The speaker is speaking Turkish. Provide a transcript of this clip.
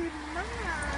görünmem ya.